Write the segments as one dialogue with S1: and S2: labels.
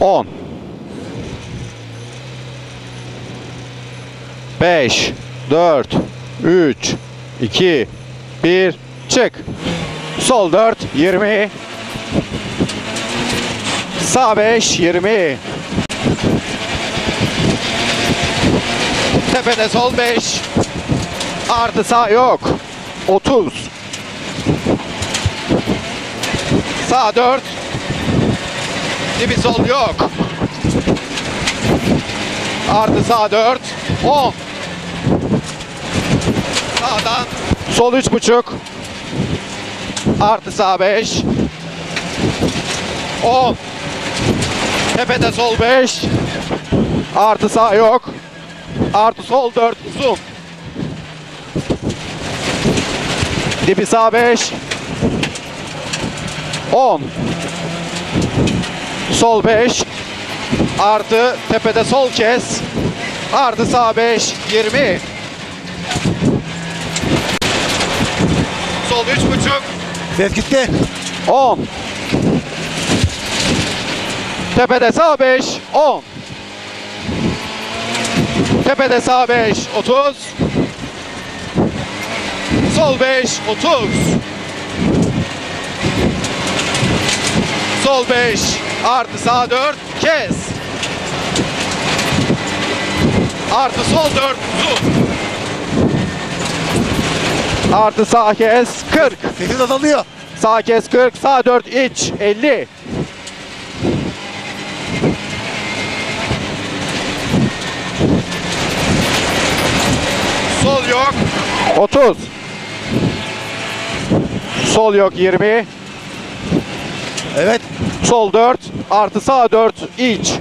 S1: 10 5 4 3 2 1 çık. Sol 4 20 Sağ 5 20 Tepede sol 5 Artı sağ yok. 30 Sağ 4 Dibi sol yok. Artı sağ 4 10 Sağdan. Sol 3.5 Artı sağ 5 10 Tepede sol 5 Artı sağ yok. Artı sol 4 uzun. Dibi sağ 5 10 Sol 5 Artı tepede sol kes Artı sağ 5 20 Sol 3.5
S2: Ses gitti.
S1: 10 Tepede sağ 5 10 Tepede sağ 5 30 Sol 5 30 Sol 5 artı sağ 4 kes Artı sol 4 uzun Artı sağ kes 40
S2: Sesin azalıyor.
S1: Sağ kes 40, sağ 4 iç 50. Sol yok. 30. Sol yok 20.
S2: Evet.
S1: Sol 4 artı sağ 4 iç.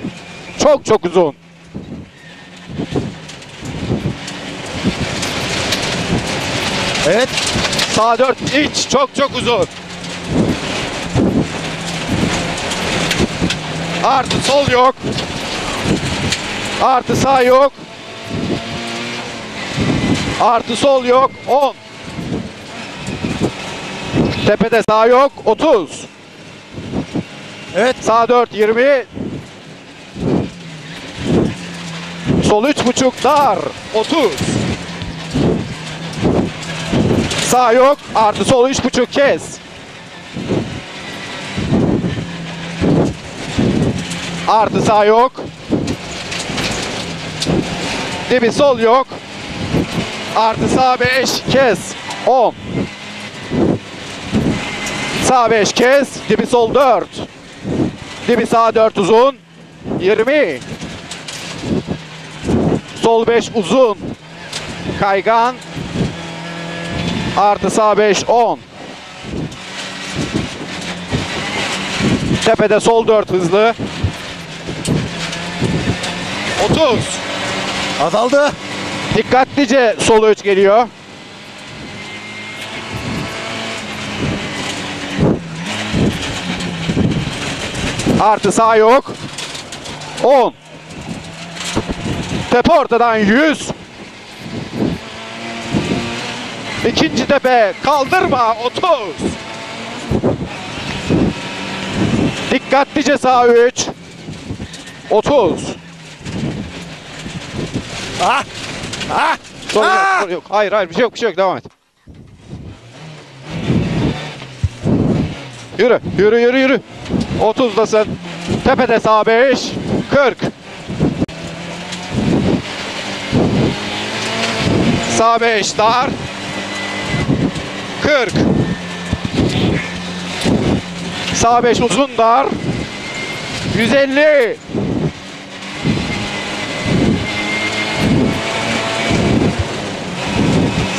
S1: Çok çok uzun.
S2: Evet.
S1: Sağ 4 iç. Çok çok uzun. Artı sol yok. Artı sağ yok. Artı sol yok. 10. Tepede sağ yok. 30.
S2: Evet.
S1: Sağ 4 20. Sol 3.5 dar. 30. Sağ yok. Artı sol 3.5 kes. Artı sağ yok. Dibi sol yok. Artı sağ 5 kes. 10. Sağ 5 kes. Dibi sol 4. Dibi sağ 4 uzun. 20. Sol 5 uzun. Kaygan. Artı sağ 5 10. Tepede sol 4 hızlı. 30.
S2: Azaldı.
S1: Dikkatlice sol 3 geliyor. Artı sağ yok. 10. Tepe ortadan 100. İkinci tepe kaldırma 30. Dikkatlice sağ 3. 30.
S2: Ah. Ah.
S1: Sorun yok,
S2: Ah!
S1: sorun yok. Hayır hayır bir şey yok bir şey yok devam et. Yürü yürü yürü yürü. 30'dasın. Tepede sağ 5. 40. Sağ 5 dar. 40. Sağ 5 uzun dar. 150.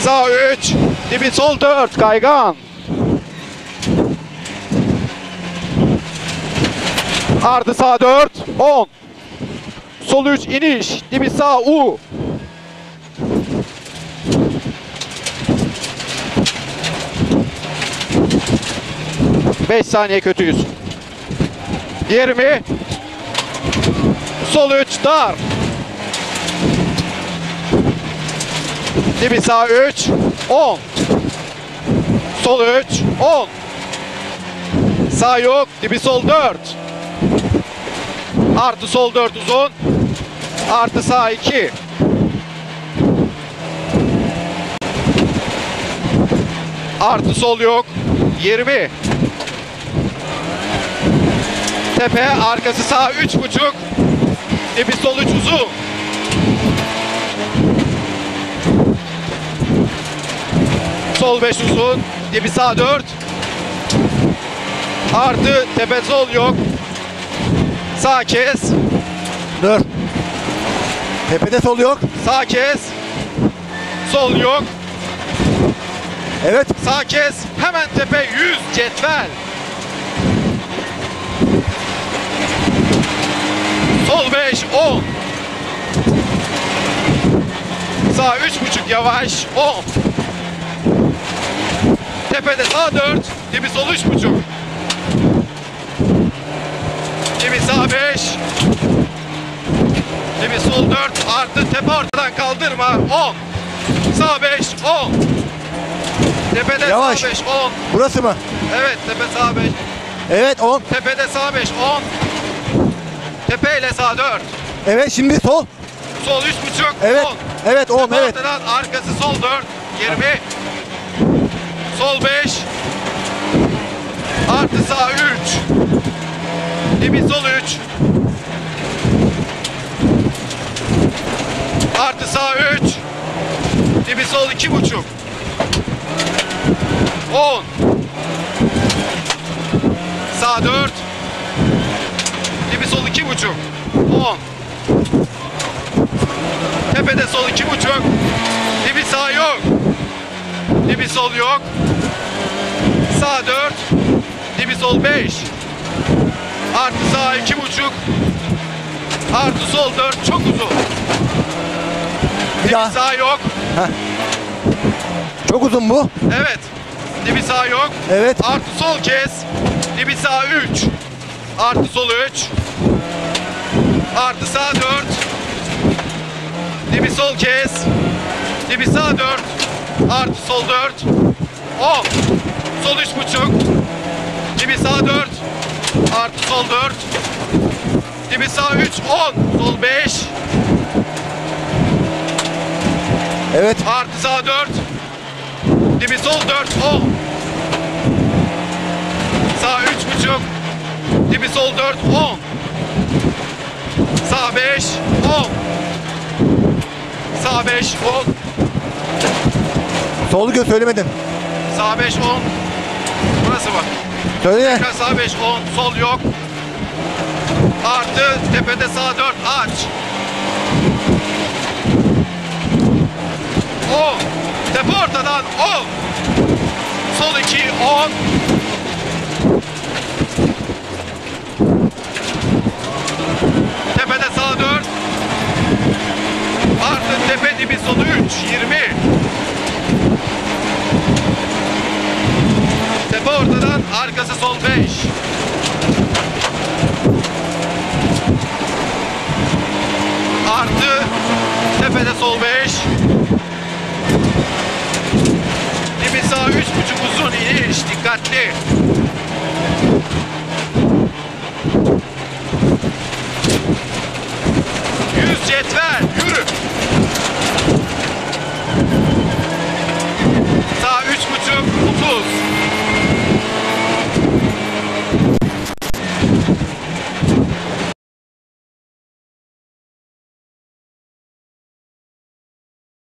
S1: Sağ 3. Dibi sol 4. Kaygan. Ardı sağ 4. 10. Sol 3 iniş. Dibi sağ U. Beş saniye kötüyüz. 20. Sol 3 dar. Dibi sağ 3, 10. Sol 3, 10. Sağ yok, dibi sol 4. Artı sol 4 uzun. Artı sağ 2. Artı sol yok. 20. Tepe arkası sağ 3.5. Dibi sol 3 uzun. Sol 5 uzun. Dibi sağ 4. Artı tepe sol yok. Sağ kes.
S2: Dur. Tepede sol yok.
S1: Sağ kes. Sol yok.
S2: Evet.
S1: Sağ kes. Hemen tepe 100 cetvel. Sol 5 10. Sağ 3.5 yavaş 10. Tepede sağ 4. Dibi sol 3.5. Dibi sağ 5. Dibi sol 4 artı tepe ortadan kaldırma 10. Sağ 5 10. Tepede
S2: Yavaş.
S1: sağ 5 10.
S2: Burası mı?
S1: Evet tepe sağ 5.
S2: Evet 10.
S1: Tepede sağ 5 10. Tepe ile sağ 4.
S2: Evet şimdi sol.
S1: Sol 3.5
S2: Evet.
S1: 10.
S2: Evet 10
S1: Tepe
S2: evet.
S1: ortadan arkası sol 4 20. Sol 5. Artı sağ 3. Dibi sol 3. Artı sağ 3. Dibi sol 2.5. 10. Sağ 4. Dibi sol 2.5. 10. Tepede sol 2.5. Dibi sağ yok. Dibi sol yok. Sağ 4. Dibi sol 5. Artı sağ 2.5. Artı sol 4 çok uzun. Dibi
S2: daha.
S1: sağ yok.
S2: Çok uzun bu.
S1: Evet. Dibi sağ yok.
S2: Evet.
S1: Artı sol kes. Dibi sağ 3. Artı sol 3. Artı sağ 4. Dibi sol kes. Dibi sağ 4. Artı sol 4. 10. Sol 3.5. Dibi sağ 4. Artı sol 4. Dibi sağ 3. 10. Sol 5.
S2: Evet.
S1: Artı sağ 4. Dibi sol 4 10. Sağ 3.5. Dibi sol 4 10. Sağ 5 10. Sağ 5 10.
S2: Solu gö söylemedin.
S1: Sağ 5 10. Burası bak.
S2: Söyle.
S1: Sağ 5 10. Sol yok. Artı tepede sağ 4 aç. 10. Tepe ortadan 10. Sol 2 10. Tepe'de sol 5. Dibi sağ 3.5 uzun iniş. Dikkatli. Yüz cetvel. Yürü. Sağ 3.5 30.